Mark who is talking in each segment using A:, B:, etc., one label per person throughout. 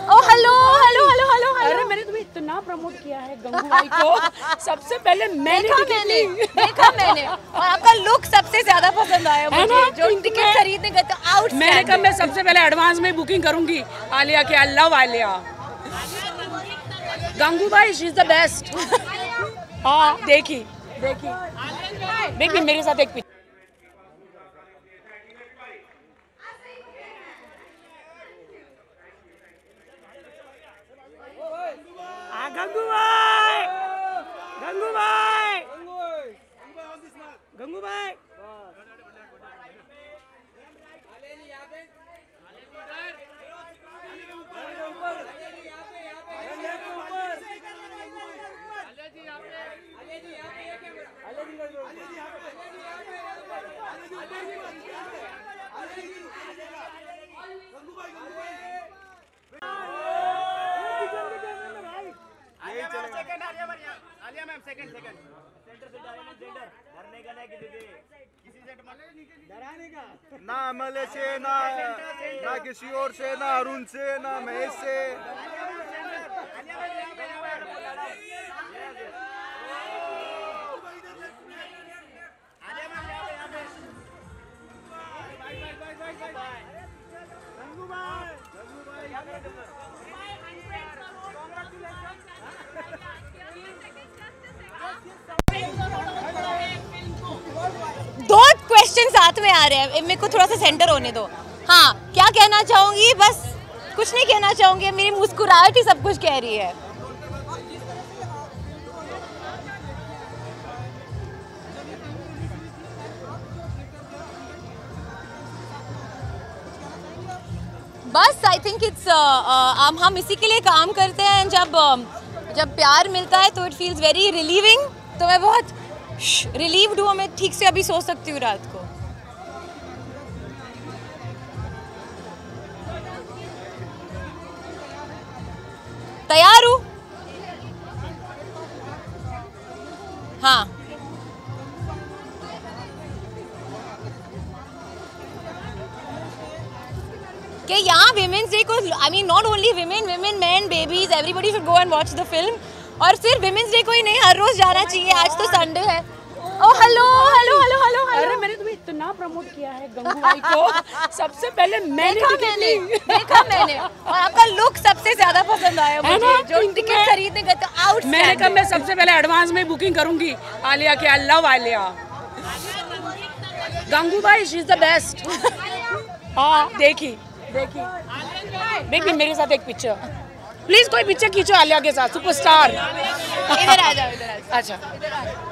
A: ओ hello hello hello hello
B: अरे मैंने तुम्हें इतना प्रमोट किया है गंगूबाई को। सबसे पहले मैंने
A: देखा मैंने देखा मैंने। और आपका लुक सबसे ज़्यादा पसंद आया मुझे? जो टिकट। खरीदने गए थे आउट
B: मैंने कहा मैं सबसे पहले एडवांस में बुकिंग करूँगी। आलिया के I love Alia. Gangubai she is the best हाँ देखी देखी। देखी मेरे साथ एक पिक्चर ગંગુભાઈ બસ गंगूबाई
C: ना अमले से। ना ना किसी और से ना अरुण से ना महेश से।
A: दो क्वेश्चन साथ में आ रहे हैं। मेरे को थोड़ा सा सेंटर होने दो। हाँ क्या कहना चाहूँगी? बस कुछ नहीं कहना चाहूँगी। मेरी मुस्कुराहट ही सब कुछ कह रही है। बस आई थिंक इट्स हम इसी के लिए काम करते हैं। जब uh, जब प्यार मिलता है तो इट फील्स वेरी रिलीविंग तो मैं बहुत रिलीव्ड हूँ। मैं ठीक से अभी सो सकती हूँ रात को। तैयार हूँ। हाँ। कि यहाँ विमेंस डे को I mean not only women women man babies everybody should go and watch the film और सिर्फ़ विमेंस डे को ही नहीं हर रोज जाना चाहिए। आज तो संडे है। ओ हेलो हेलो हेलो हेलो
B: अरे मैंने तुम्हें इतना प्रमोट किया है गंगूबाई को। सबसे पहले मैंने
A: देखा मैंने देखा मैंने। और आपका लुक सबसे ज़्यादा पसंद आया मुझे। जो टिकट खरीदने गए थे आउट
B: मैंने कहा मैं सबसे पहले एडवांस में बुकिंग करूँगी। आलिया के I love Alia. Gangubai she is the best हाँ देखी देखी। देखी मेरे साथ एक पिक्चर प्लीज़ कोई पिक्चर खींचो आलिया के साथ सुपरस्टार
A: इधर आ जाओ इधर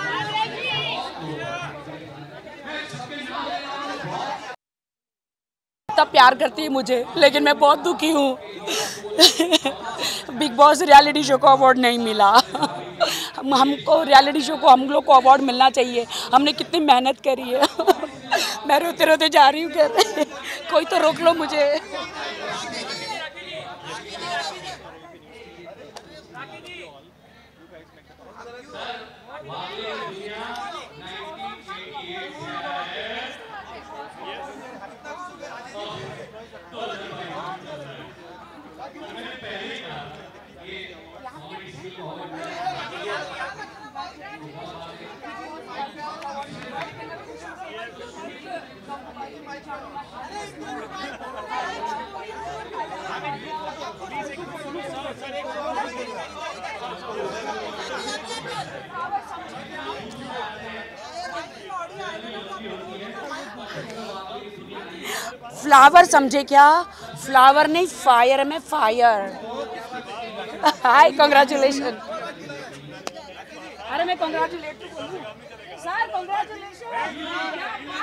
B: तब प्यार करती है मुझे, लेकिन मैं बहुत दुखी हूँ। बिग बॉस रियलिटी शो को अवार्ड नहीं मिला। हम हमको रियलिटी शो को, हम लोग को अवार्ड मिलना चाहिए। हमने कितनी मेहनत करी है। मैं रोते रोते जा रही हूँ घर। कोई तो रोक लो मुझे। फ्लावर समझे क्या? फ्लावर नहीं फायर में फायर हाय कंग्रेचुलेशन अरे मैं कंग्रेचुलेट सर कंग्रेचुलेशन